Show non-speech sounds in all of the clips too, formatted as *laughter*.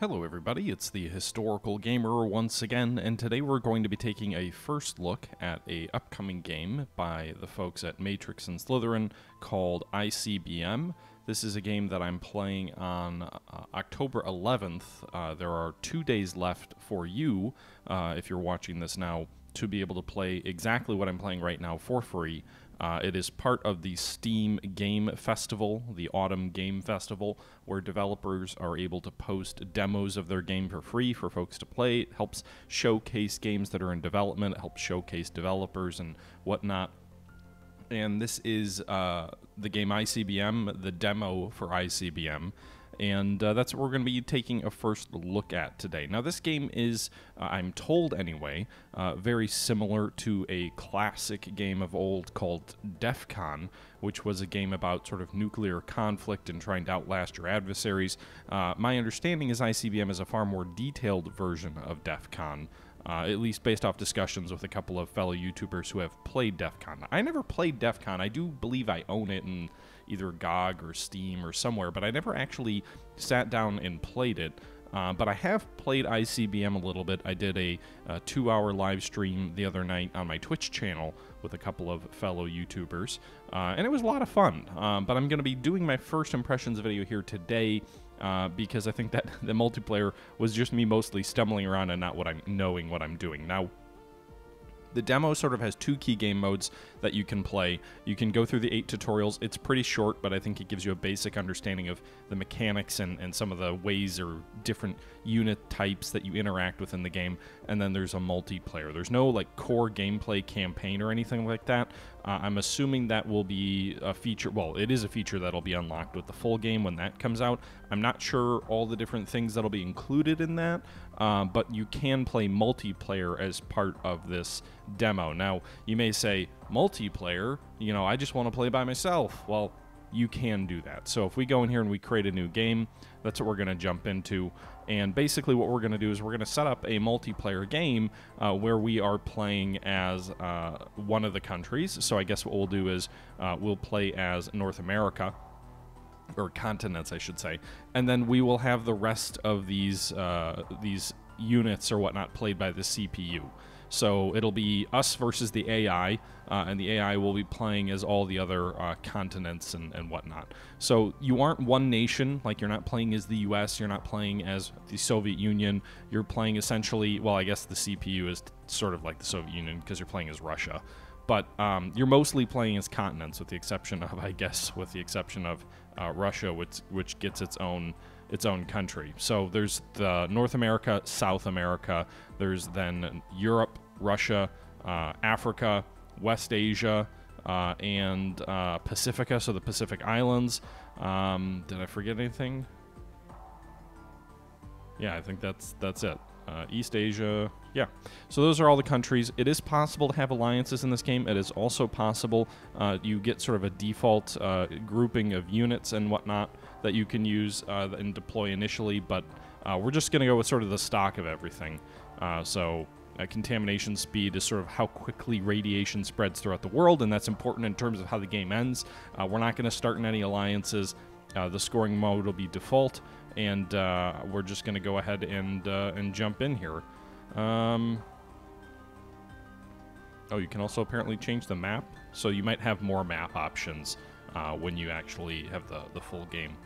Hello, everybody. It's the Historical Gamer once again, and today we're going to be taking a first look at a upcoming game by the folks at Matrix and Slitherine called ICBM. This is a game that I'm playing on uh, October 11th. Uh, there are two days left for you, uh, if you're watching this now, to be able to play exactly what I'm playing right now for free uh, it is part of the Steam Game Festival, the Autumn Game Festival, where developers are able to post demos of their game for free for folks to play. It helps showcase games that are in development, it helps showcase developers and whatnot. And this is uh, the game ICBM, the demo for ICBM and uh, that's what we're going to be taking a first look at today. Now, this game is, uh, I'm told anyway, uh, very similar to a classic game of old called DEFCON, which was a game about sort of nuclear conflict and trying to outlast your adversaries. Uh, my understanding is ICBM is a far more detailed version of DEFCON. Uh, at least based off discussions with a couple of fellow YouTubers who have played DEFCON. I never played DEFCON. I do believe I own it and either GOG or Steam or somewhere, but I never actually sat down and played it. Uh, but I have played ICBM a little bit. I did a, a two hour live stream the other night on my Twitch channel with a couple of fellow YouTubers, uh, and it was a lot of fun. Um, but I'm going to be doing my first impressions video here today. Uh, because I think that *laughs* the multiplayer was just me mostly stumbling around and not what I'm knowing what I'm doing. Now, the demo sort of has two key game modes that you can play. You can go through the eight tutorials. It's pretty short, but I think it gives you a basic understanding of the mechanics and, and some of the ways or different unit types that you interact with in the game. And then there's a multiplayer. There's no like core gameplay campaign or anything like that. Uh, I'm assuming that will be a feature. Well, it is a feature that'll be unlocked with the full game when that comes out. I'm not sure all the different things that'll be included in that, uh, but you can play multiplayer as part of this demo. Now, you may say, multiplayer, you know, I just want to play by myself. Well, you can do that. So if we go in here and we create a new game, that's what we're going to jump into. And basically, what we're going to do is we're going to set up a multiplayer game uh, where we are playing as uh, one of the countries. So I guess what we'll do is uh, we'll play as North America. Or continents, I should say, and then we will have the rest of these uh, these units or whatnot played by the CPU. So it'll be us versus the AI, uh, and the AI will be playing as all the other uh, continents and, and whatnot. So you aren't one nation, like you're not playing as the US, you're not playing as the Soviet Union, you're playing essentially, well, I guess the CPU is sort of like the Soviet Union because you're playing as Russia. But um, you're mostly playing as continents, with the exception of, I guess, with the exception of uh, Russia, which which gets its own its own country. So there's the North America, South America. There's then Europe, Russia, uh, Africa, West Asia, uh, and uh, Pacifica. So the Pacific Islands. Um, did I forget anything? Yeah, I think that's that's it. Uh, East Asia, yeah. So those are all the countries. It is possible to have alliances in this game. It is also possible uh, you get sort of a default uh, grouping of units and whatnot that you can use uh, and deploy initially, but uh, we're just going to go with sort of the stock of everything. Uh, so uh, contamination speed is sort of how quickly radiation spreads throughout the world, and that's important in terms of how the game ends. Uh, we're not going to start in any alliances. Uh, the scoring mode will be default, and we're just going to go ahead and and jump in here. Um, oh, you can also apparently change the map, so you might have more map options when you actually have the the full game.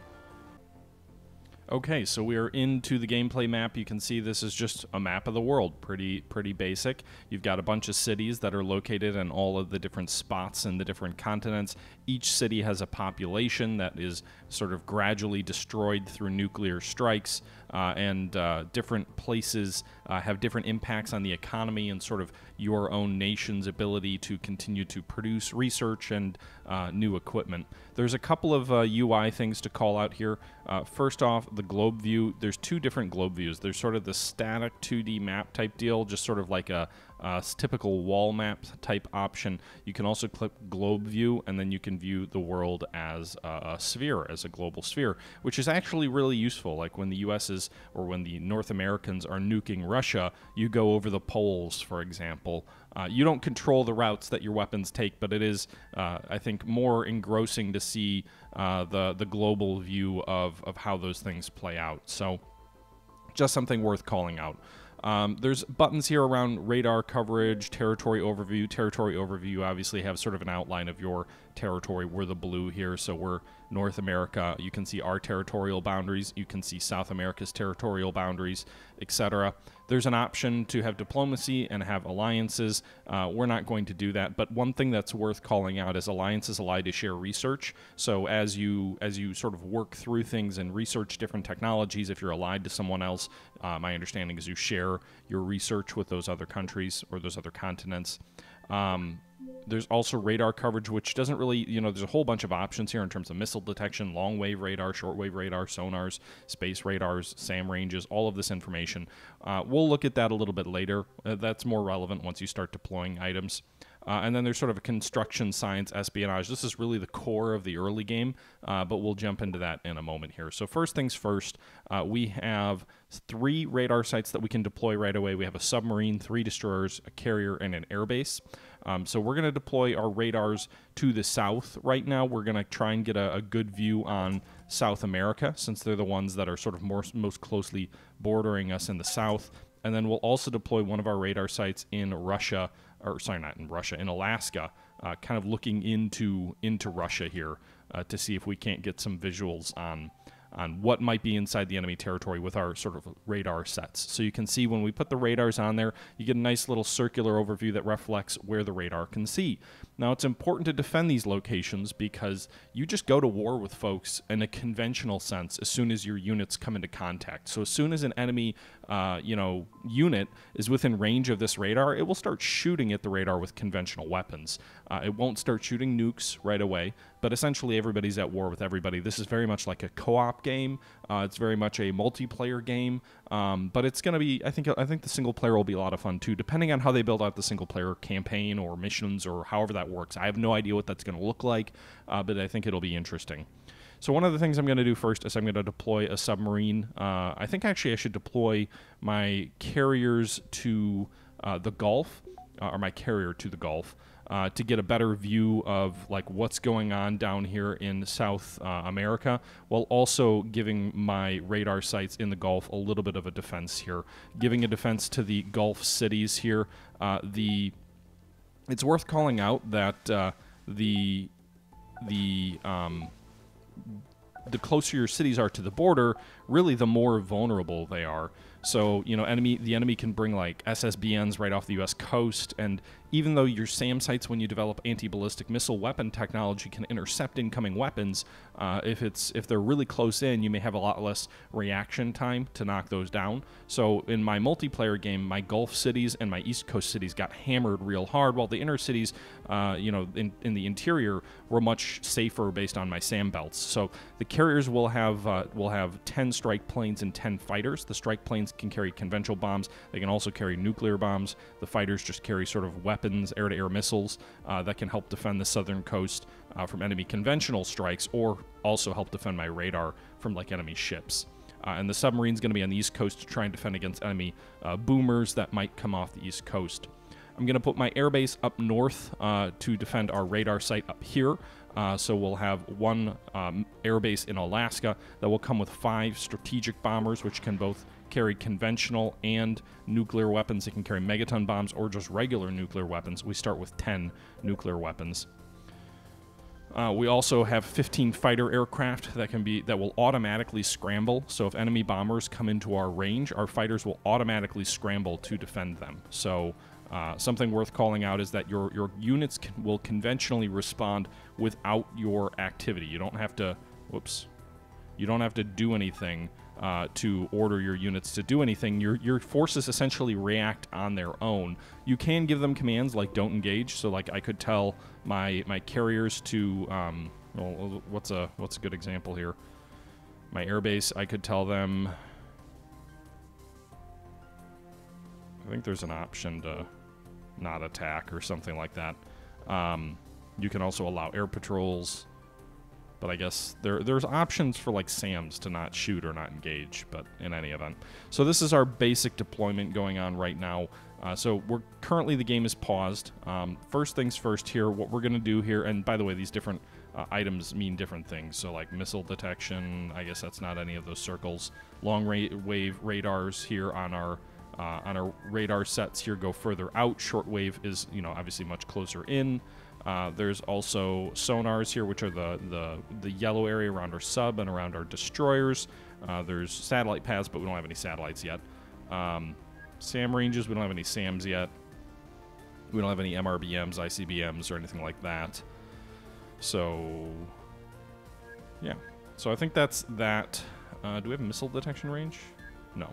Okay, so we are into the gameplay map. You can see this is just a map of the world, pretty pretty basic. You've got a bunch of cities that are located in all of the different spots in the different continents. Each city has a population that is sort of gradually destroyed through nuclear strikes, uh, and uh, different places uh, have different impacts on the economy and sort of your own nation's ability to continue to produce research and uh, new equipment. There's a couple of UI uh, things to call out here. Uh, first off, the globe view. There's two different globe views. There's sort of the static 2D map type deal, just sort of like a, uh, typical wall map type option. You can also click globe view and then you can view the world as a, sphere, as a global sphere, which is actually really useful. Like when the US is, or when the North Americans are nuking Russia, you go over the poles, for example. Uh, you don't control the routes that your weapons take, but it is, uh, I think, more engrossing to see uh, the, the global view of, of how those things play out. So just something worth calling out. Um, there's buttons here around radar coverage, territory overview. Territory overview, you obviously have sort of an outline of your territory. We're the blue here, so we're North America. You can see our territorial boundaries. You can see South America's territorial boundaries, etc. There's an option to have diplomacy and have alliances. Uh, we're not going to do that, but one thing that's worth calling out is alliances allow you to share research. So as you as you sort of work through things and research different technologies, if you're allied to someone else, uh, my understanding is you share your research with those other countries or those other continents. Um, there's also radar coverage, which doesn't really, you know, there's a whole bunch of options here in terms of missile detection, long wave radar, short wave radar, sonars, space radars, SAM ranges, all of this information. Uh, we'll look at that a little bit later. Uh, that's more relevant once you start deploying items. Uh, and then there's sort of a construction science espionage. This is really the core of the early game, uh, but we'll jump into that in a moment here. So, first things first, uh, we have three radar sites that we can deploy right away. We have a submarine, three destroyers, a carrier, and an airbase. Um, so we're going to deploy our radars to the south right now. We're going to try and get a, a, good view on South America since they're the ones that are sort of more, most closely bordering us in the south. And then we'll also deploy one of our radar sites in Russia, or sorry, not in Russia, in Alaska, uh, kind of looking into into Russia here uh, to see if we can't get some visuals on on what might be inside the enemy territory with our sort of radar sets. So you can see when we put the radars on there, you get a nice little circular overview that reflects where the radar can see. Now, it's important to defend these locations because you just go to war with folks in a conventional sense as soon as your units come into contact. So as soon as an enemy, uh, you know, unit is within range of this radar, it will start shooting at the radar with conventional weapons. Uh, it won't start shooting nukes right away, but essentially everybody's at war with everybody. This is very much like a co-op game. Uh, it's very much a multiplayer game, um, but it's going to be. I think. I think the single player will be a lot of fun too, depending on how they build out the single player campaign or missions or however that works. I have no idea what that's going to look like, uh, but I think it'll be interesting. So one of the things I'm going to do first is I'm going to deploy a submarine. Uh, I think actually I should deploy my carriers to uh, the Gulf, uh, or my carrier to the Gulf uh, to get a better view of like what's going on down here in South uh, America, while also giving my radar sites in the Gulf a little bit of a defense here, giving a defense to the Gulf cities here. Uh, the it's worth calling out that uh, the the um, the closer your cities are to the border, really the more vulnerable they are. So you know, enemy the enemy can bring like SSBNs right off the U.S. coast, and even though your SAM sites, when you develop anti-ballistic missile weapon technology, can intercept incoming weapons, uh, if it's if they're really close in, you may have a lot less reaction time to knock those down. So in my multiplayer game, my Gulf cities and my East Coast cities got hammered real hard, while the inner cities, uh, you know, in, in the interior, were much safer based on my SAM belts. So the carriers will have uh, will have 10 strike planes and 10 fighters. The strike planes can carry conventional bombs. They can also carry nuclear bombs. The fighters just carry sort of weapons weapons, air to air missiles uh, that can help defend the southern coast uh, from enemy conventional strikes or also help defend my radar from like enemy ships. Uh, and the submarine's going to be on the east coast to try and defend against enemy uh, boomers that might come off the east coast. I'm going to put my airbase up north uh, to defend our radar site up here. Uh, so we'll have one um, airbase in Alaska that will come with five strategic bombers, which can both carry conventional and nuclear weapons. It can carry megaton bombs or just regular nuclear weapons. We start with 10 nuclear weapons. Uh, we also have 15 fighter aircraft that can be that will automatically scramble. So if enemy bombers come into our range, our fighters will automatically scramble to defend them. So uh, something worth calling out is that your your units can, will conventionally respond without your activity. You don't have to. Whoops. You don't have to do anything uh, to order your units to do anything. Your your forces essentially react on their own. You can give them commands like "Don't engage." So like I could tell my my carriers to um, well, what's a what's a good example here? My airbase, I could tell them. I think there's an option to not attack or something like that. Um, you can also allow air patrols but I guess there there's options for like SAMs to not shoot or not engage, but in any event. So this is our basic deployment going on right now. Uh, so we're currently the game is paused. Um, first things first here, what we're going to do here, and by the way, these different uh, items mean different things. So, like missile detection, I guess that's not any of those circles. Long ra- wave radars here on our uh, on our radar sets here go further out. Shortwave is, you know, obviously much closer in. Uh, there's also sonars here, which are the, the, the yellow area around our sub and around our destroyers. Uh, there's satellite paths, but we don't have any satellites yet. Um, SAM ranges, we don't have any SAMs yet. We don't have any MRBMs, ICBMs, or anything like that. So, yeah. So I think that's that. Uh, do we have missile detection range? No.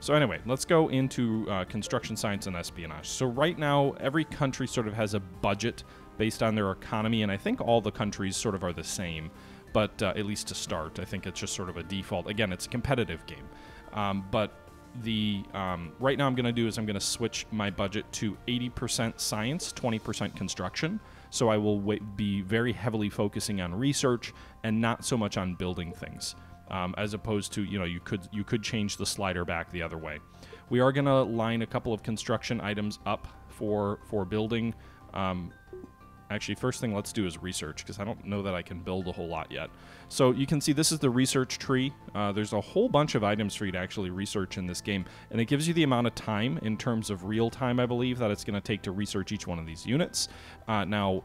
So anyway, let's go into uh, construction science and espionage. So right now, every country sort of has a budget based on their economy, and I think all the countries sort of are the same. But uh, at least to start, I think it's just sort of a default. Again, it's a competitive game, um, but the um, right now I'm going to do is I'm going to switch my budget to 80% science, 20% construction. So I will be very heavily focusing on research and not so much on building things, um, as opposed to you know you could you could change the slider back the other way. We are going to line a couple of construction items up for for building. Um, Actually, first thing let's do is research because I don't know that I can build a whole lot yet. So you can see this is the research tree. Uh, there's a whole bunch of items for you to actually research in this game, and it gives you the amount of time in terms of real time, I believe, that it's going to take to research each one of these units. Uh, now,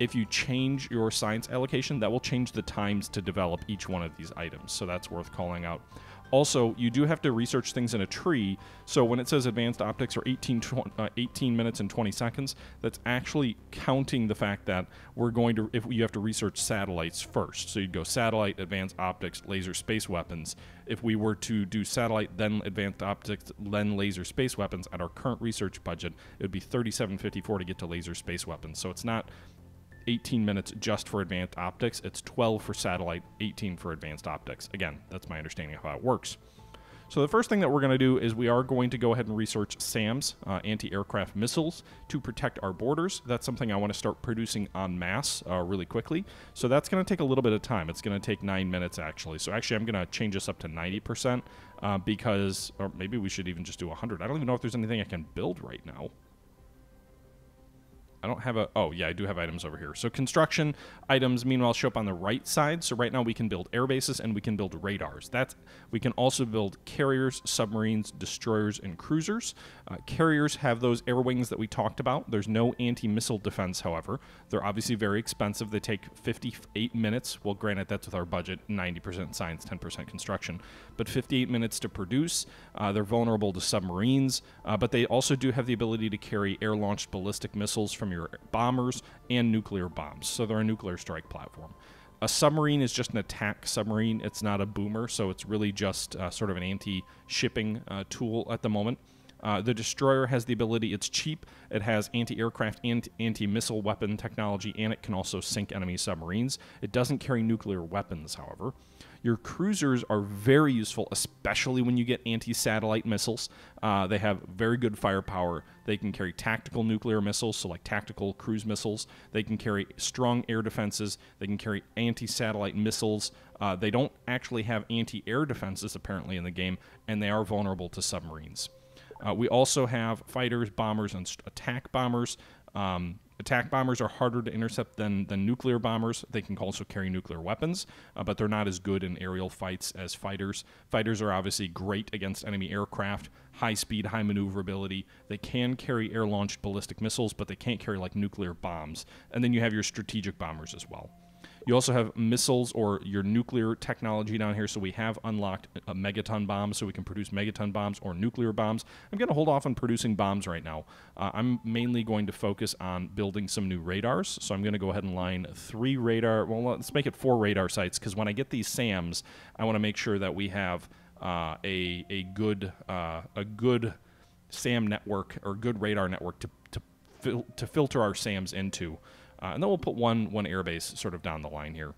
if you change your science allocation, that will change the times to develop each one of these items. So that's worth calling out. Also, you do have to research things in a tree. So when it says advanced optics are 18, uh, 18 minutes and 20 seconds, that's actually counting the fact that we're going to, if you have to research satellites first. So you'd go satellite, advanced optics, laser space weapons. If we were to do satellite, then advanced optics, then laser space weapons at our current research budget, it would be 3754 to get to laser space weapons. So it's not 18 minutes just for advanced optics. It's 12 for satellite, 18 for advanced optics. Again, that's my understanding of how it works. So the first thing that we're going to do is we are going to go ahead and research SAMs, uh, anti-aircraft missiles, to protect our borders. That's something I want to start producing en masse uh, really quickly. So that's going to take a little bit of time. It's going to take nine minutes actually. So actually, I'm going to change this up to 90% uh, because, or maybe we should even just do 100. I don't even know if there's anything I can build right now. I don't have a. Oh, yeah, I do have items over here. So construction items, meanwhile, show up on the right side. So right now we can build air bases and we can build radars. That's we can also build carriers, submarines, destroyers, and cruisers. Uh, carriers have those air wings that we talked about. There's no anti-missile defense, however. They're obviously very expensive. They take 58 minutes. Well, granted, that's with our budget, 90% science, 10% construction, but 58 minutes to produce. Uh, they're vulnerable to submarines, uh, but they also do have the ability to carry air-launched ballistic missiles from from your bombers and nuclear bombs. So they're a nuclear strike platform. A submarine is just an attack submarine. It's not a boomer, so it's really just uh, sort of an anti-shipping uh, tool at the moment. Uh, the destroyer has the ability, it's cheap, it has anti aircraft and anti missile weapon technology, and it can also sink enemy submarines. It doesn't carry nuclear weapons, however. Your cruisers are very useful, especially when you get anti satellite missiles. Uh, they have very good firepower. They can carry tactical nuclear missiles, so like tactical cruise missiles. They can carry strong air defenses. They can carry anti satellite missiles. Uh, they don't actually have anti air defenses, apparently, in the game, and they are vulnerable to submarines. Uh, we also have fighters, bombers, and attack bombers. Um, attack bombers are harder to intercept than, than nuclear bombers. They can also carry nuclear weapons, uh, but they're not as good in aerial fights as fighters. Fighters are obviously great against enemy aircraft, high speed, high maneuverability. They can carry air launched ballistic missiles, but they can't carry like nuclear bombs. And then you have your strategic bombers as well. You also have missiles or your nuclear technology down here. So we have unlocked a megaton bomb, so we can produce megaton bombs or nuclear bombs. I'm going to hold off on producing bombs right now. Uh, I'm mainly going to focus on building some new radars. So I'm going to go ahead and line three radar. Well, let's make it four radar sites because when I get these SAMs, I want to make sure that we have uh, a a good uh, a good SAM network or good radar network to to, fil- to filter our SAMs into. Uh, and then we'll put one one airbase sort of down the line here.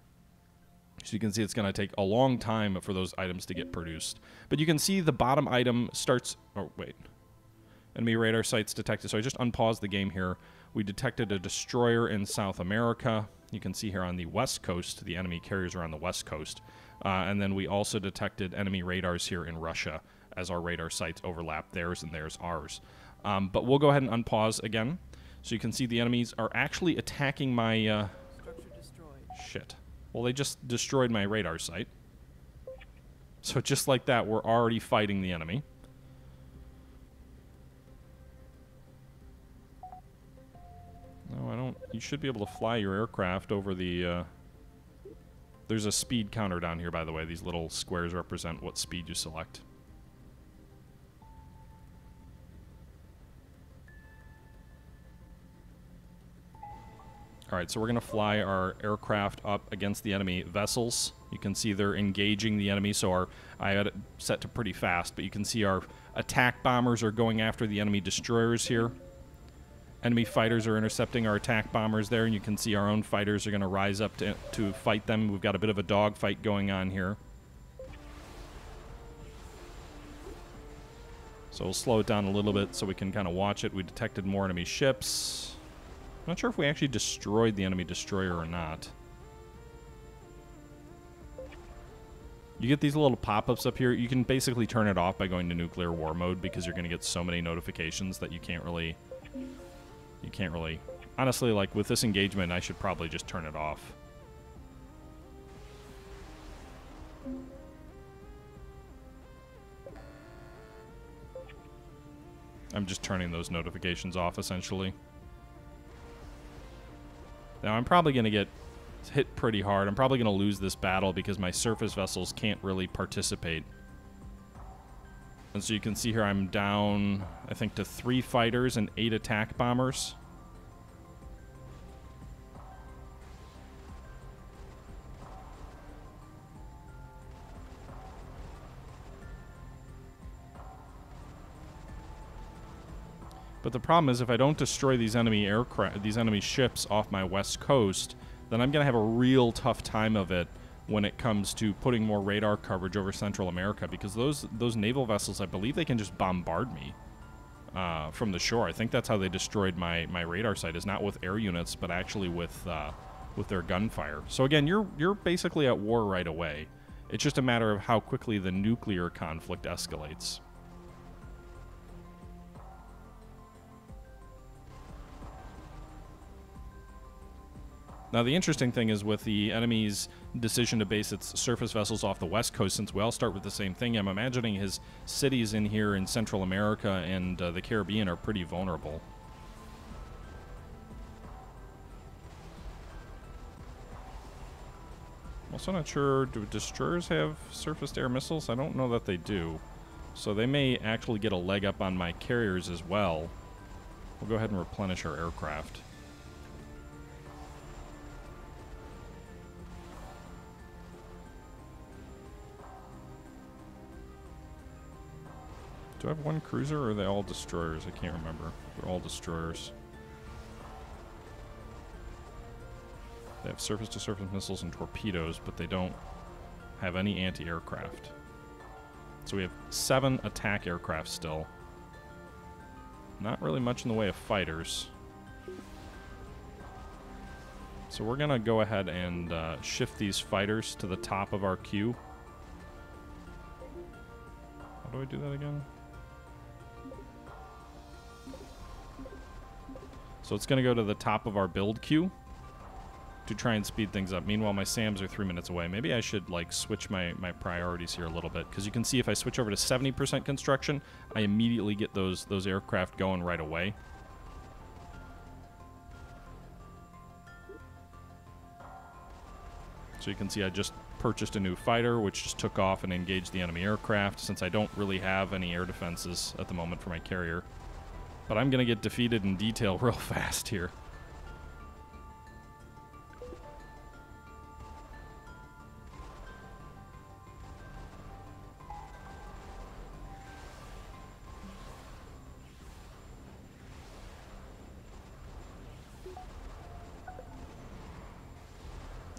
So you can see it's going to take a long time for those items to get produced. But you can see the bottom item starts... Oh, wait. Enemy radar sites detected. So I just unpaused the game here. We detected a destroyer in South America. You can see here on the west coast, the enemy carriers are on the west coast. Uh, and then we also detected enemy radars here in Russia as our radar sites overlap theirs and theirs ours. Um, but we'll go ahead and unpause again. So you can see the enemies are actually attacking my... Uh, shit. Well, they just destroyed my radar site. So just like that, we're already fighting the enemy. No, I don't... You should be able to fly your aircraft over the... Uh, there's a speed counter down here, by the way. These little squares represent what speed you select. Alright, so we're going to fly our aircraft up against the enemy vessels. You can see they're engaging the enemy, so our I had it set to pretty fast, but you can see our attack bombers are going after the enemy destroyers here. Enemy fighters are intercepting our attack bombers there, and you can see our own fighters are going to rise up to, to fight them. We've got a bit of a dogfight going on here. So we'll slow it down a little bit so we can kind of watch it. We detected more enemy ships. I'm not sure if we actually destroyed the enemy destroyer or not. You get these little pop-ups up here. You can basically turn it off by going to nuclear war mode because you're going to get so many notifications that you can't really... You can't really... Honestly, like, with this engagement, I should probably just turn it off. I'm just turning those notifications off, essentially. Now, I'm probably going to get hit pretty hard. I'm probably going to lose this battle because my surface vessels can't really participate. And so you can see here I'm down, I think, to three fighters and eight attack bombers. But the problem is if I don't destroy these enemy aircraft, these enemy ships off my west coast, then I'm going to have a real tough time of it when it comes to putting more radar coverage over Central America because those those naval vessels, I believe they can just bombard me uh, from the shore. I think that's how they destroyed my, my radar site is not with air units, but actually with uh, with their gunfire. So again, you're you're basically at war right away. It's just a matter of how quickly the nuclear conflict escalates. Now, the interesting thing is with the enemy's decision to base its surface vessels off the west coast, since we all start with the same thing, I'm imagining his cities in here in Central America and uh, the Caribbean are pretty vulnerable. I'm also not sure, do destroyers have surface-to-air missiles? I don't know that they do. So they may actually get a leg up on my carriers as well. We'll go ahead and replenish our aircraft. Do I have one cruiser or are they all destroyers? I can't remember. They're all destroyers. They have surface-to-surface -surface missiles and torpedoes, but they don't have any anti-aircraft. So we have seven attack aircraft still. Not really much in the way of fighters. So we're going to go ahead and uh, shift these fighters to the top of our queue. How do I do that again? So it's going to go to the top of our build queue to try and speed things up. Meanwhile, my SAMs are three minutes away. Maybe I should like switch my, my priorities here a little bit because you can see if I switch over to 70% construction, I immediately get those those aircraft going right away. So you can see I just purchased a new fighter, which just took off and engaged the enemy aircraft since I don't really have any air defenses at the moment for my carrier. But I'm going to get defeated in detail *laughs* real fast here.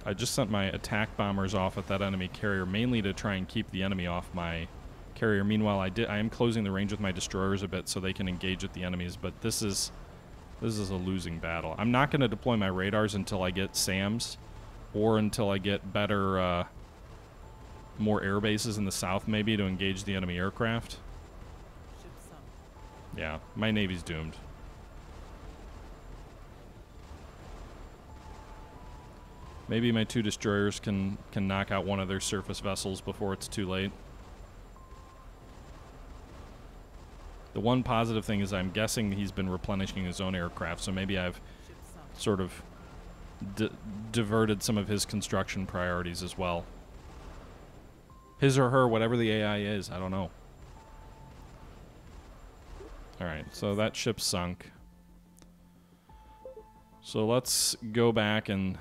I just sent my attack bombers off at that enemy carrier mainly to try and keep the enemy off my carrier. Meanwhile, I did I am closing the range with my destroyers a bit so they can engage with the enemies, but this is this is a losing battle. I'm not going to deploy my radars until I get SAMs or until I get better uh, more air bases in the south maybe to engage the enemy aircraft. Yeah, my navy's doomed. Maybe my two destroyers can can knock out one of their surface vessels before it's too late. The one positive thing is I'm guessing he's been replenishing his own aircraft, so maybe I've sort of diverted some of his construction priorities as well. His or her, whatever the AI is, I don't know. Alright, so that ship sunk. So let's go back and...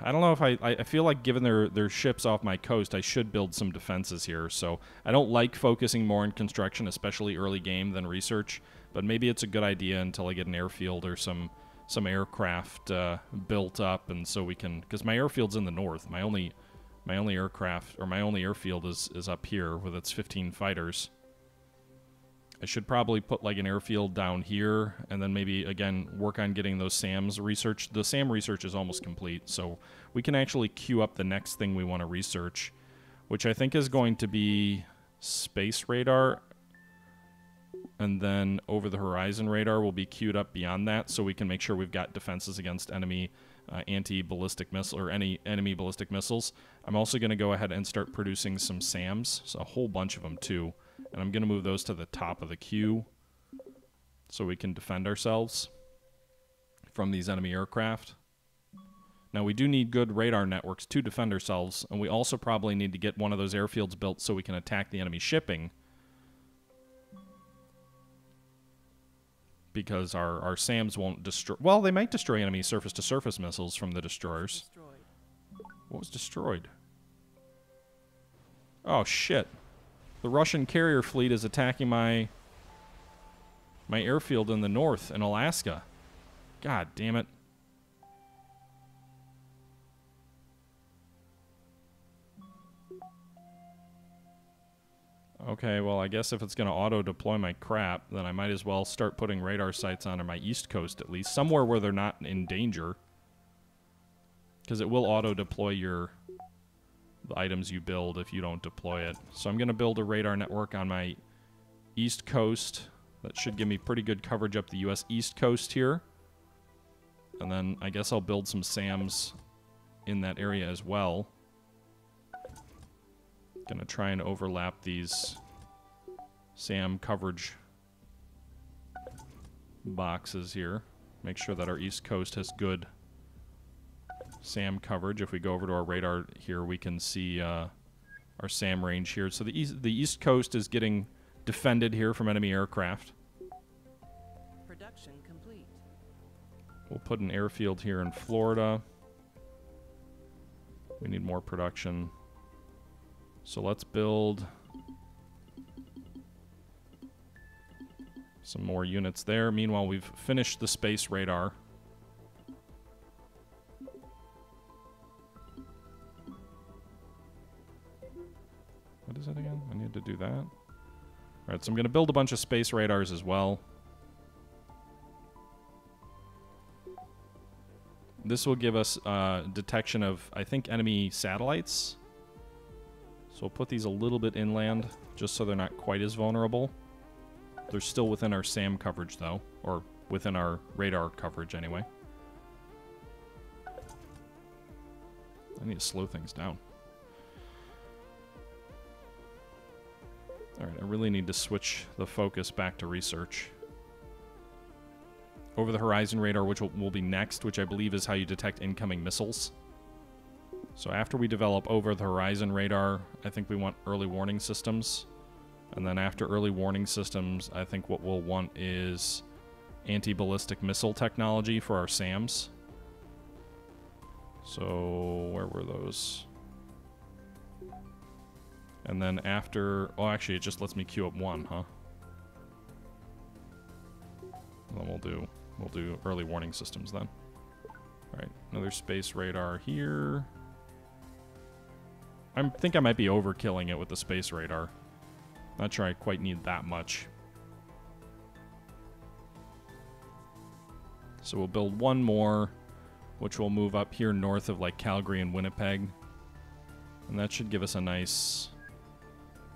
I don't know if I... I feel like given their, their ships off my coast, I should build some defenses here. So I don't like focusing more on construction, especially early game, than research. But maybe it's a good idea until I get an airfield or some some aircraft uh, built up, and so we can because my airfield's in the north. My only my only aircraft or my only airfield is is up here with its 15 fighters. I should probably put like an airfield down here, and then maybe again work on getting those SAMs research. The SAM research is almost complete, so we can actually queue up the next thing we want to research, which I think is going to be space radar and then over the horizon radar will be queued up beyond that so we can make sure we've got defenses against enemy uh, anti-ballistic missile or any enemy ballistic missiles. I'm also going to go ahead and start producing some SAMs, so a whole bunch of them too, and I'm going to move those to the top of the queue so we can defend ourselves from these enemy aircraft. Now we do need good radar networks to defend ourselves, and we also probably need to get one of those airfields built so we can attack the enemy shipping because our, our SAMs won't destroy. Well, they might destroy enemy surface to surface missiles from the destroyers. Destroyed. What was destroyed? Oh shit. The Russian carrier fleet is attacking my my airfield in the north in Alaska. God damn it. Okay, well, I guess if it's going to auto-deploy my crap, then I might as well start putting radar sites onto my east coast at least, somewhere where they're not in danger. Because it will auto-deploy your the items you build if you don't deploy it. So I'm going to build a radar network on my east coast. That should give me pretty good coverage up the U.S. east coast here. And then I guess I'll build some SAMs in that area as well. Gonna try and overlap these SAM coverage boxes here. Make sure that our east coast has good SAM coverage. If we go over to our radar here, we can see uh, our SAM range here. So the east, the east coast is getting defended here from enemy aircraft. Production complete. We'll put an airfield here in Florida. We need more production. So let's build some more units there. Meanwhile, we've finished the space radar. To do that. Alright, so I'm going to build a bunch of space radars as well. This will give us uh, detection of, I think, enemy satellites. So we'll put these a little bit inland, just so they're not quite as vulnerable. They're still within our SAM coverage, though, or within our radar coverage, anyway. I need to slow things down. Alright, I really need to switch the focus back to research. Over the horizon radar, which will, will be next, which I believe is how you detect incoming missiles. So after we develop over-the-horizon radar, I think we want early warning systems. And then after early warning systems, I think what we'll want is anti-ballistic missile technology for our SAMs. So where were those? And then after, oh actually it just lets me queue up one, huh? And then we'll do, we'll do early warning systems then. Alright, another space radar here. I think I might be overkilling it with the space radar. Not sure I quite need that much. So we'll build one more, which will move up here north of like Calgary and Winnipeg. And that should give us a nice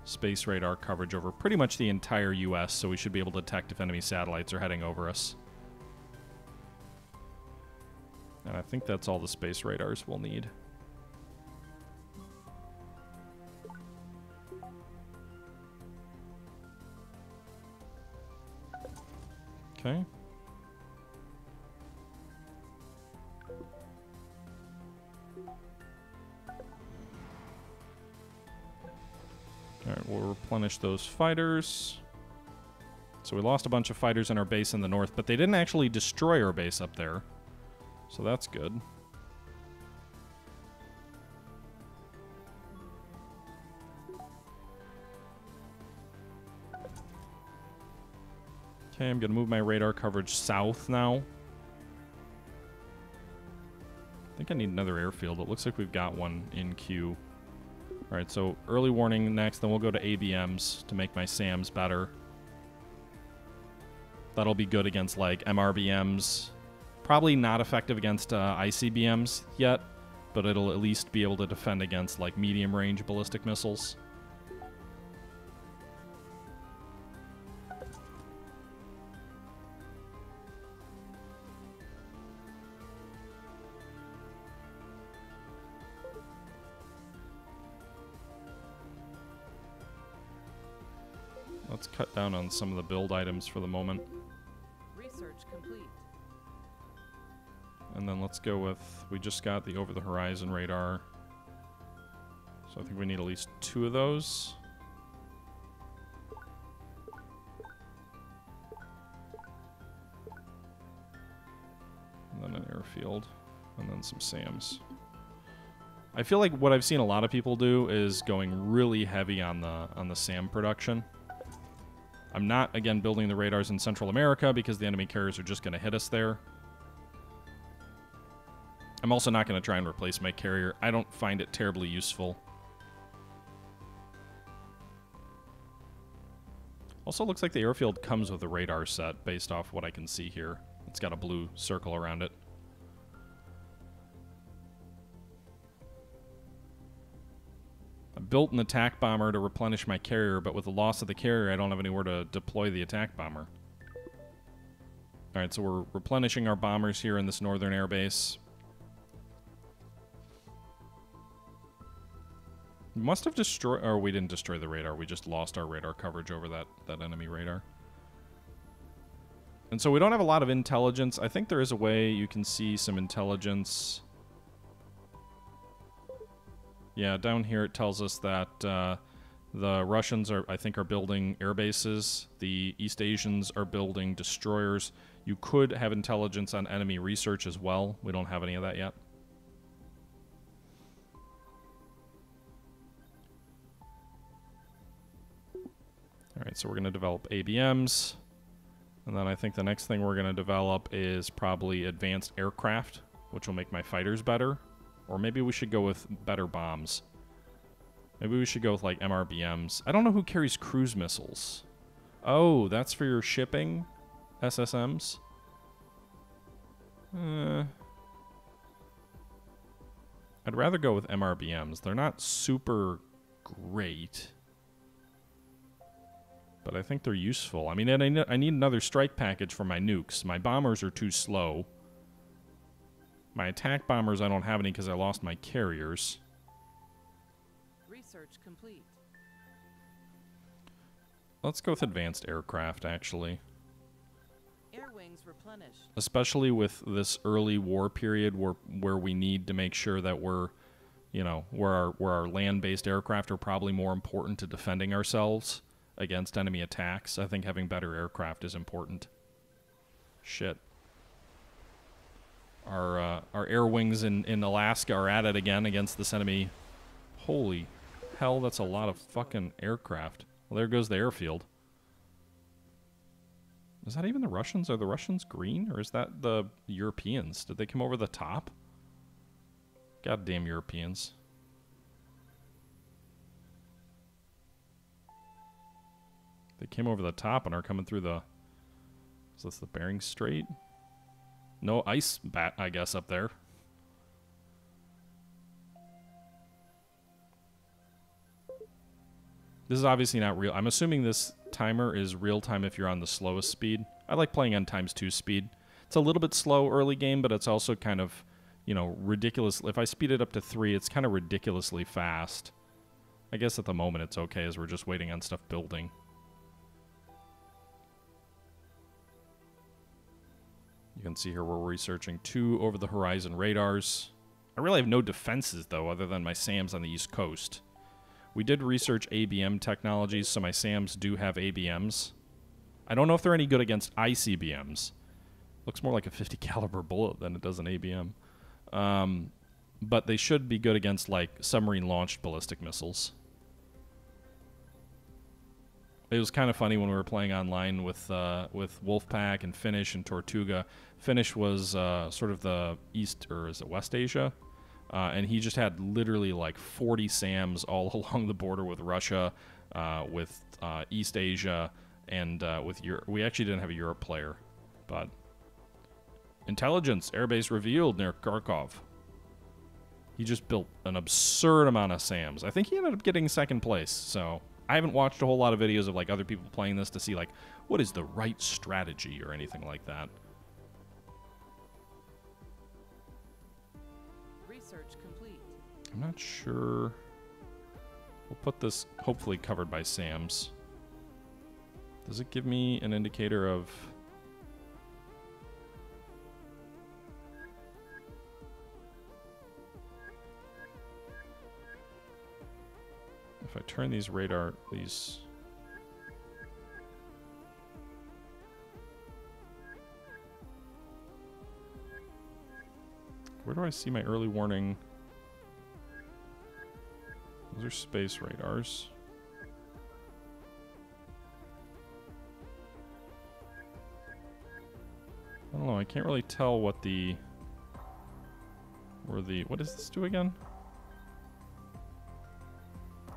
space radar coverage over pretty much the entire U.S., so we should be able to detect if enemy satellites are heading over us. And I think that's all the space radars we'll need. Okay. Replenish those fighters. So we lost a bunch of fighters in our base in the north, but they didn't actually destroy our base up there. So that's good. Okay, I'm going to move my radar coverage south now. I think I need another airfield. It looks like we've got one in queue. Alright, so early warning next, then we'll go to ABMs to make my SAMs better. That'll be good against, like, MRBMs. Probably not effective against uh, ICBMs yet, but it'll at least be able to defend against, like, medium-range ballistic missiles. Cut down on some of the build items for the moment. Research complete. And then let's go with, we just got the over the horizon radar. So I think we need at least two of those. And then an airfield. And then some SAMs. I feel like what I've seen a lot of people do is going really heavy on the on the SAM production. I'm not, again, building the radars in Central America because the enemy carriers are just going to hit us there. I'm also not going to try and replace my carrier. I don't find it terribly useful. Also looks like the airfield comes with a radar set based off what I can see here. It's got a blue circle around it. Built an attack bomber to replenish my carrier, but with the loss of the carrier, I don't have anywhere to deploy the attack bomber. Alright, so we're replenishing our bombers here in this northern airbase. Must have destroyed... Or we didn't destroy the radar. We just lost our radar coverage over that, that enemy radar. And so we don't have a lot of intelligence. I think there is a way you can see some intelligence... Yeah, down here it tells us that uh, the Russians are, I think, are building air bases. The East Asians are building destroyers. You could have intelligence on enemy research as well. We don't have any of that yet. All right, so we're going to develop ABMs. And then I think the next thing we're going to develop is probably advanced aircraft, which will make my fighters better. Or maybe we should go with better bombs. Maybe we should go with like MRBMs. I don't know who carries cruise missiles. Oh, that's for your shipping SSMs? Uh, I'd rather go with MRBMs. They're not super great. But I think they're useful. I mean, I need another strike package for my nukes. My bombers are too slow. My attack bombers, I don't have any because I lost my carriers. Research complete. Let's go with advanced aircraft, actually. Air wings replenished. Especially with this early war period where where we need to make sure that we're, you know, where our where our land-based aircraft are probably more important to defending ourselves against enemy attacks. I think having better aircraft is important. Shit. Our uh, our air wings in, in Alaska are at it again against this enemy. Holy hell, that's a lot of fucking aircraft. Well, there goes the airfield. Is that even the Russians? Are the Russians green? Or is that the Europeans? Did they come over the top? Goddamn Europeans. They came over the top and are coming through the... Is this the Bering Strait? No ice bat, I guess, up there. This is obviously not real. I'm assuming this timer is real time if you're on the slowest speed. I like playing on times two speed. It's a little bit slow early game, but it's also kind of, you know, ridiculous. If I speed it up to three, it's kind of ridiculously fast. I guess at the moment it's okay as we're just waiting on stuff building. You can see here we're researching two over the horizon radars. I really have no defenses, though, other than my SAMs on the East Coast. We did research ABM technologies, so my SAMs do have ABMs. I don't know if they're any good against ICBMs. Looks more like a 50 *laughs* caliber bullet than it does an ABM. Um, but they should be good against like submarine launched ballistic missiles. It was kind of funny when we were playing online with uh, with Wolfpack and Finnish and Tortuga. Finnish was uh, sort of the East or is it West Asia, uh, and he just had literally like 40 SAMs all *laughs* along the border with Russia, uh, with uh, East Asia, and uh, with Europe. We actually didn't have a Europe player, but intelligence airbase revealed near Kharkov. He just built an absurd amount of SAMs. I think he ended up getting second place. So I haven't watched a whole lot of videos of like other people playing this to see like what is the right strategy or anything like that. I'm not sure. We'll put this hopefully covered by SAMs. Does it give me an indicator of if I turn these radar these Where do I see my early warning? Those are space radars. I don't know, I can't really tell what the where the what does this do again?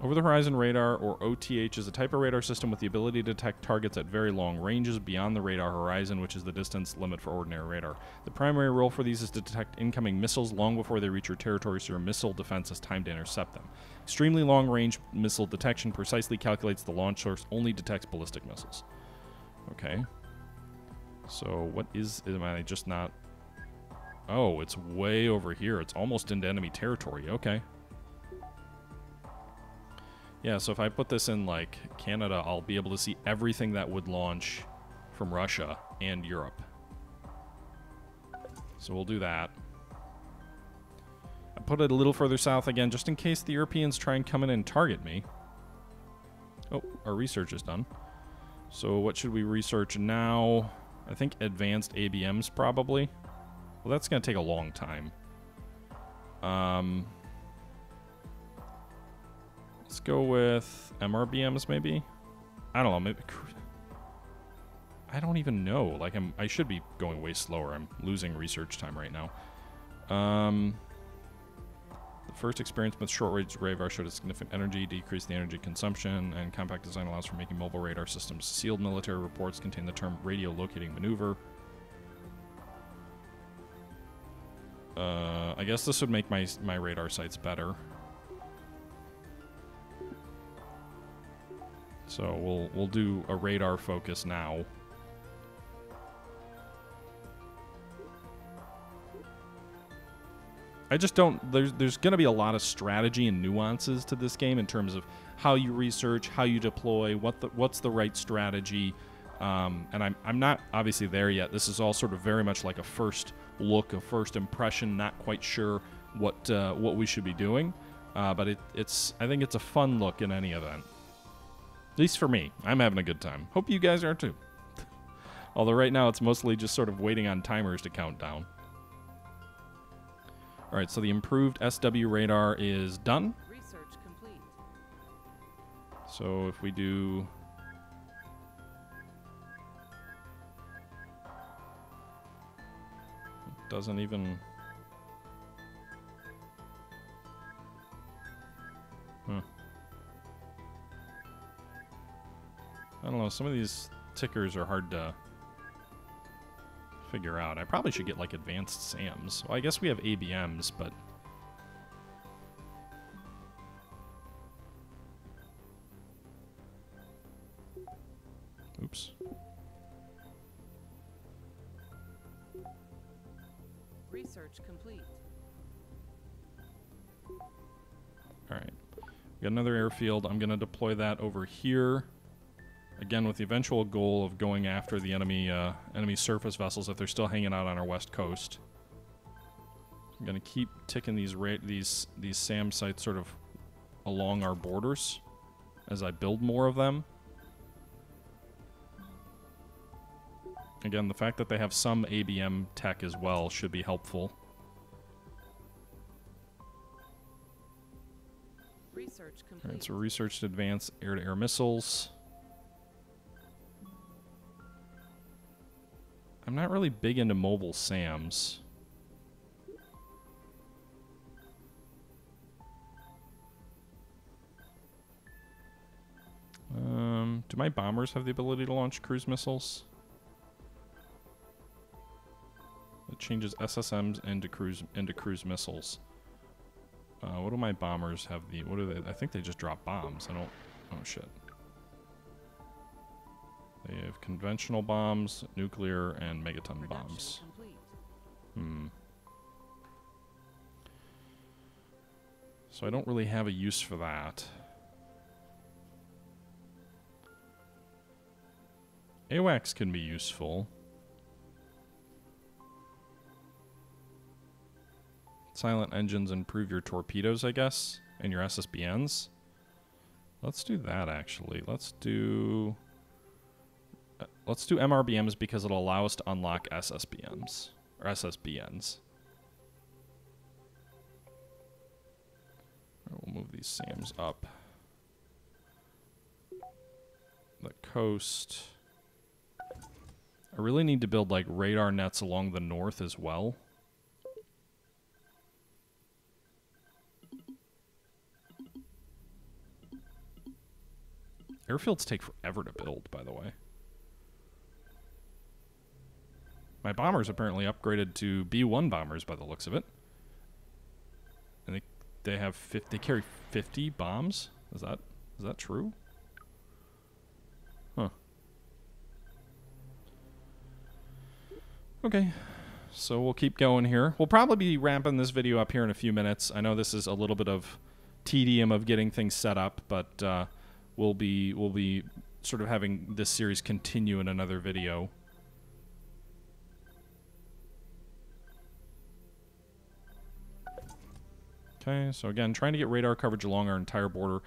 Over the horizon radar, or OTH, is a type of radar system with the ability to detect targets at very long ranges beyond the radar horizon, which is the distance limit for ordinary radar. The primary role for these is to detect incoming missiles long before they reach your territory, so your missile defense has time to intercept them. Extremely long range missile detection precisely calculates the launch source, only detects ballistic missiles. Okay. So, what is. Am I just not. Oh, it's way over here. It's almost into enemy territory. Okay. Yeah, so if I put this in like Canada, I'll be able to see everything that would launch from Russia and Europe. So we'll do that. I put it a little further south again, just in case the Europeans try and come in and target me. Oh, our research is done. So what should we research now? I think advanced ABMs probably. Well, that's going to take a long time. Um, Let's go with MRBMs maybe. I don't know. Maybe. I don't even know. Like I'm. I should be going way slower. I'm losing research time right now. Um. The first experience with short-range radar showed a significant energy decrease the energy consumption, and compact design allows for making mobile radar systems. Sealed military reports contain the term radio locating maneuver. Uh, I guess this would make my my radar sites better. So we'll we'll do a radar focus now. I just don't there's there's going to be a lot of strategy and nuances to this game in terms of how you research, how you deploy, what the what's the right strategy. Um, and I'm, I'm not obviously there yet. This is all sort of very much like a first look, a first impression. Not quite sure what uh, what we should be doing, uh, but it, it's I think it's a fun look in any event. At least for me. I'm having a good time. Hope you guys are too. *laughs* Although right now it's mostly just sort of waiting on timers to count down. Alright, so the improved SW radar is done. Research complete. So if we do... It doesn't even... I don't know, some of these tickers are hard to figure out. I probably should get like advanced SAMs. Well, I guess we have ABMs, but Oops. Research complete. All right. We got another airfield. I'm going to deploy that over here. Again, with the eventual goal of going after the enemy uh, enemy surface vessels if they're still hanging out on our west coast. I'm gonna keep ticking these ra- these these SAM sites sort of along our borders as I build more of them. Again, the fact that they have some ABM tech as well should be helpful. Research All complete. right, so research to advance air-to-air missiles. I'm not really big into mobile SAMs. Um, do my bombers have the ability to launch cruise missiles? It changes SSMs into cruise into cruise missiles. Uh, what do my bombers have the? What do they? I think they just drop bombs. I don't. Oh shit. They have conventional bombs, nuclear, and megaton Production bombs. complete. Hmm. So I don't really have a use for that. AWACS can be useful. Silent engines improve your torpedoes, I guess, and your SSBNs. Let's do that actually. Let's do uh, let's do MRBMs because it'll allow us to unlock SSBMs or SSBNs. We'll move these SAMs up the coast. I really need to build like radar nets along the north as well. Airfields take forever to build, by the way. My bombers apparently upgraded to B1 bombers by the looks of it. And they they have 50, they carry 50 bombs? Is that is that true? Huh. Okay. So we'll keep going here. We'll probably be wrapping this video up here in a few minutes. I know this is a little bit of tedium of getting things set up, but uh, we'll be we'll be sort of having this series continue in another video. Okay, so again, trying to get radar coverage along our entire border.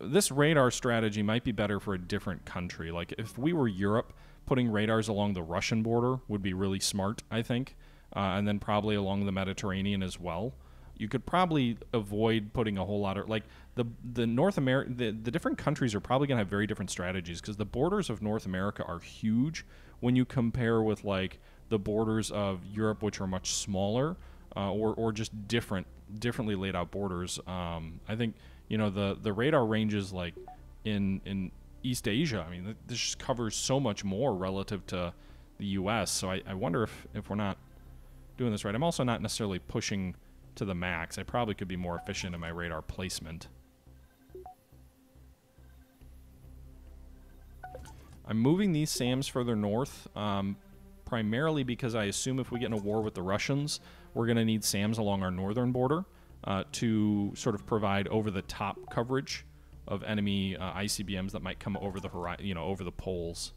This radar strategy might be better for a different country. Like if we were Europe, putting radars along the Russian border would be really smart, I think, uh, and then probably along the Mediterranean as well. You could probably avoid putting a whole lot of like the the North America the, the different countries are probably going to have very different strategies because the borders of North America are huge when you compare with like the borders of Europe, which are much smaller uh, or or just different differently laid out borders. Um, I think you know the the radar ranges like in in East Asia. I mean, this just covers so much more relative to the U.S. So I, I wonder if if we're not doing this right. I'm also not necessarily pushing to the max. I probably could be more efficient in my radar placement. I'm moving these SAMs further north, um, primarily because I assume if we get in a war with the Russians, we're going to need SAMs along our northern border uh, to sort of provide over-the-top coverage of enemy uh, ICBMs that might come over the horizon, you know, over the poles.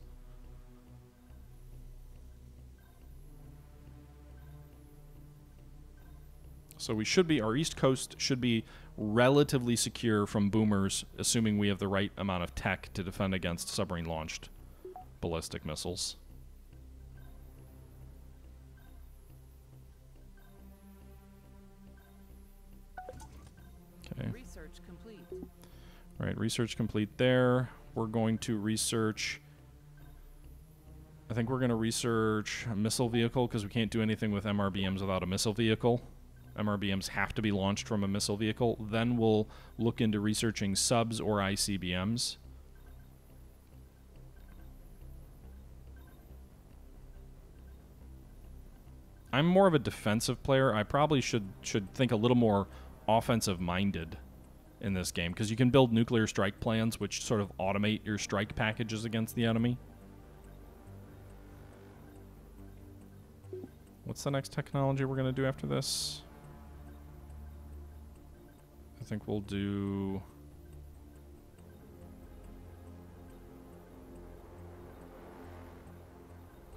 So we should be our east coast should be relatively secure from boomers, assuming we have the right amount of tech to defend against submarine launched ballistic missiles. Okay. Research complete. All right, research complete there. We're going to research. I think we're going to research a missile vehicle because we can't do anything with MRBMs without a missile vehicle. MRBMs have to be launched from a missile vehicle. Then we'll look into researching subs or ICBMs. I'm more of a defensive player. I probably should should think a little more offensive minded in this game because you can build nuclear strike plans which sort of automate your strike packages against the enemy. What's the next technology we're going to do after this? I think we'll do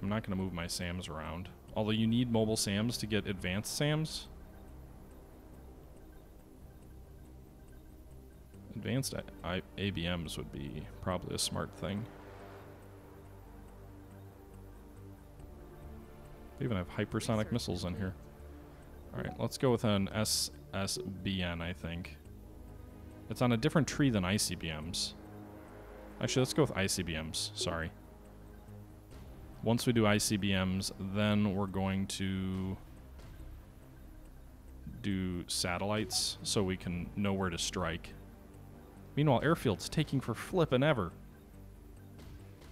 I'm not going to move my SAMs around. Although you need mobile SAMs to get advanced SAMs. Advanced I- I- ABMs would be probably a smart thing. They even have hypersonic missiles in here. Alright, let's go with an SSBN, I think. It's on a different tree than ICBMs. Actually, let's go with ICBMs. Sorry. Once we do ICBMs, then we're going to do satellites so we can know where to strike. Meanwhile, Airfield's taking for flippin' ever.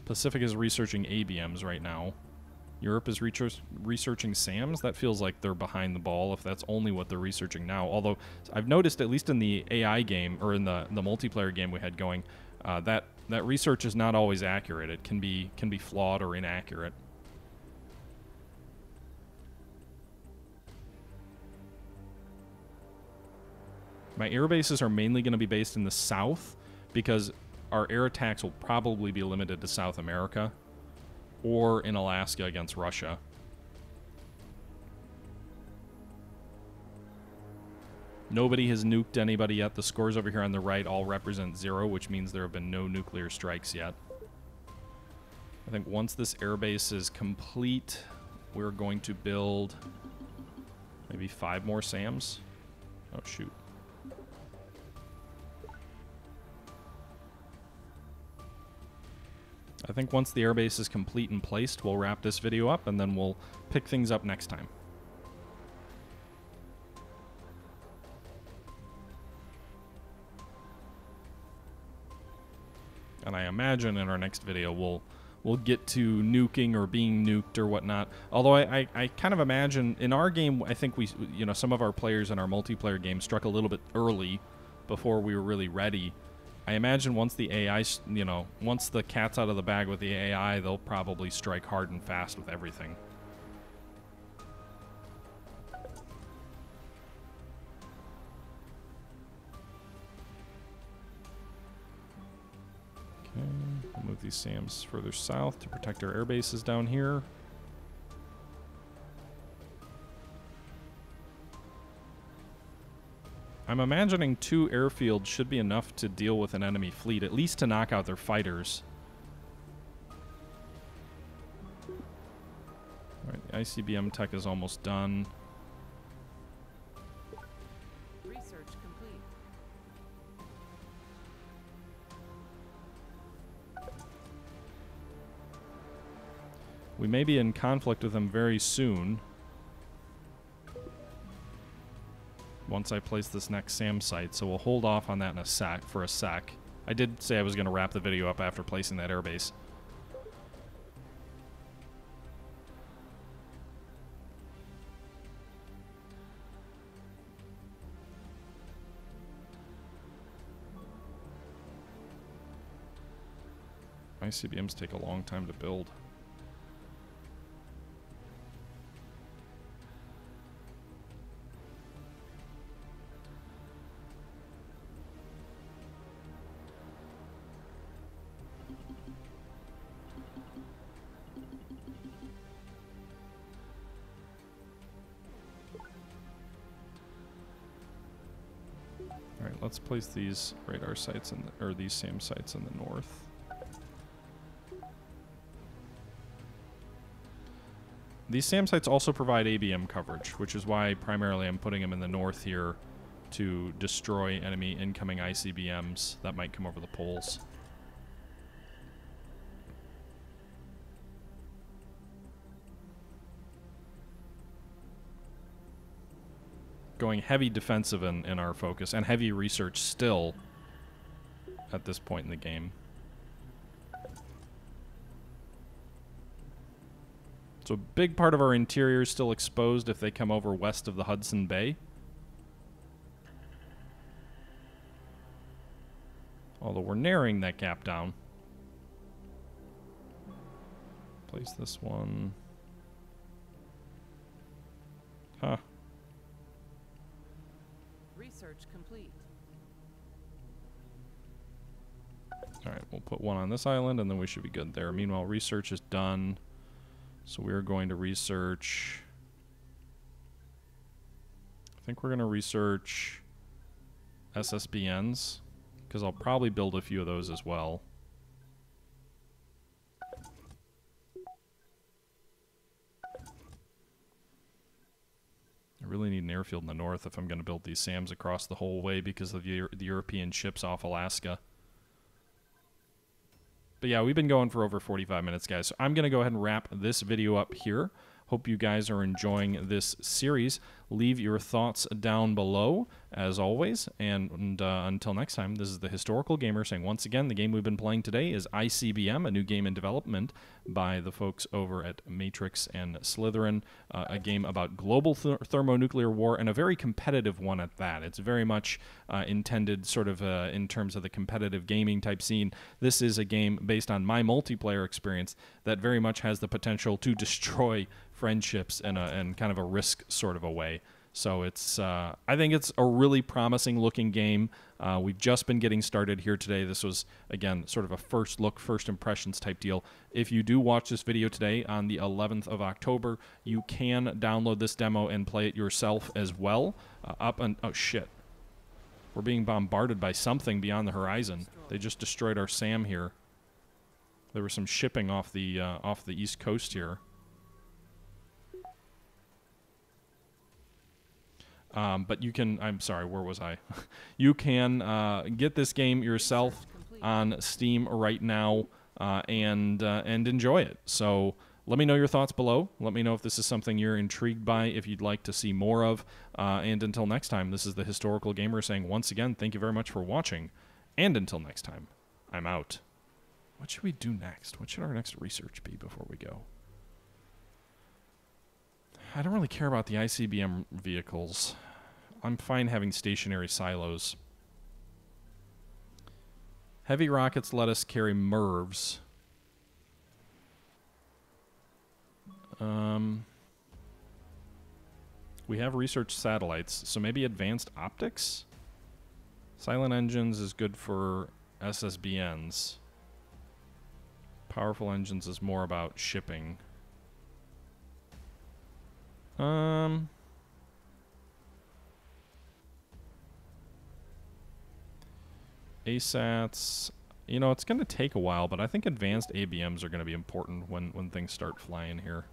Pacific is researching ABMs right now. Europe is researching SAMs. That feels like they're behind the ball if that's only what they're researching now. Although I've noticed, at least in the AI game or in the, the multiplayer game we had going, uh, that that research is not always accurate. It can be can be flawed or inaccurate. My air bases are mainly going to be based in the south because our air attacks will probably be limited to South America or in Alaska against Russia. Nobody has nuked anybody yet. The scores over here on the right all represent zero, which means there have been no nuclear strikes yet. I think once this airbase is complete, we're going to build maybe five more SAMs. Oh, shoot. I think once the airbase is complete and placed, we'll wrap this video up and then we'll pick things up next time. And I imagine in our next video we'll we'll get to nuking or being nuked or whatnot. Although I, I, I kind of imagine in our game, I think we you know some of our players in our multiplayer game struck a little bit early before we were really ready. I imagine once the AI, you know, once the cat's out of the bag with the AI, they'll probably strike hard and fast with everything. Okay, move these SAMs further south to protect our air bases down here. I'm imagining two airfields should be enough to deal with an enemy fleet, at least to knock out their fighters. Alright, the ICBM tech is almost done. Research complete. We may be in conflict with them very soon. Once I place this next SAM site, so we'll hold off on that in a sec for a sec. I did say I was going to wrap the video up after placing that airbase. ICBMs take a long time to build. Let's place these radar sites in the, or these same sites in the north. These SAM sites also provide ABM coverage, which is why primarily I'm putting them in the north here to destroy enemy incoming ICBMs that might come over the poles. Going heavy defensive in, in our focus and heavy research still at this point in the game. So a big part of our interior is still exposed if they come over west of the Hudson Bay. Although we're narrowing that gap down. Place this one. Huh. Research complete. Alright, we'll put one on this island and then we should be good there. Meanwhile, research is done. So we're going to research. I think we're going to research SSBNs because I'll probably build a few of those as well. I really need an airfield in the north if I'm going to build these SAMs across the whole way because of the, the European ships off Alaska. But yeah, we've been going for over 45 minutes, guys. So I'm going to go ahead and wrap this video up here. Hope you guys are enjoying this series. Leave your thoughts down below, as always. And, and uh, until next time, this is the Historical Gamer saying once again, the game we've been playing today is ICBM, a new game in development by the folks over at Matrix and Slitherine, uh, a game about global th- thermonuclear war and a very competitive one at that. It's very much uh, intended, sort of uh, in terms of the competitive gaming type scene. This is a game based on my multiplayer experience that very much has the potential to destroy friendships in a in kind of a risk sort of a way. So it's uh, I think it's a really promising looking game. Uh, we've just been getting started here today. This was again sort of a first look, first impressions type deal. If you do watch this video today on the 11th of October, you can download this demo and play it yourself as well. Uh, up and oh shit, we're being bombarded by something beyond the horizon. They just destroyed our SAM here. There was some shipping off the uh, off the east coast here. Um, but you can, I'm sorry, where was I? *laughs* you can uh, get this game yourself on Steam right now uh, and uh, and enjoy it. So let me know your thoughts below. Let me know if this is something you're intrigued by, if you'd like to see more of. Uh, and until next time, this is the Historical Gamer saying once again, thank you very much for watching. And until next time, I'm out. What should we do next? What should our next research be before we go? I don't really care about the ICBM vehicles. I'm fine having stationary silos. Heavy rockets let us carry MIRVs. Um, we have research satellites, so maybe advanced optics? Silent engines is good for SSBNs. Powerful engines is more about shipping. Um. ASATs. You know, it's going to take a while, but I think advanced ABMs are going to be important when, when things start flying here.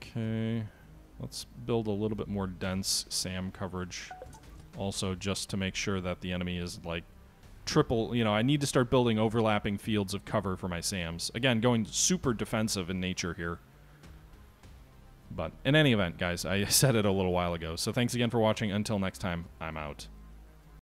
Okay. Let's build a little bit more dense SAM coverage. Also, just to make sure that the enemy is like triple. You know, I need to start building overlapping fields of cover for my SAMs. Again, going super defensive in nature here. But in any event, guys, I *laughs* said it a little while ago. So thanks again for watching. Until next time, I'm out.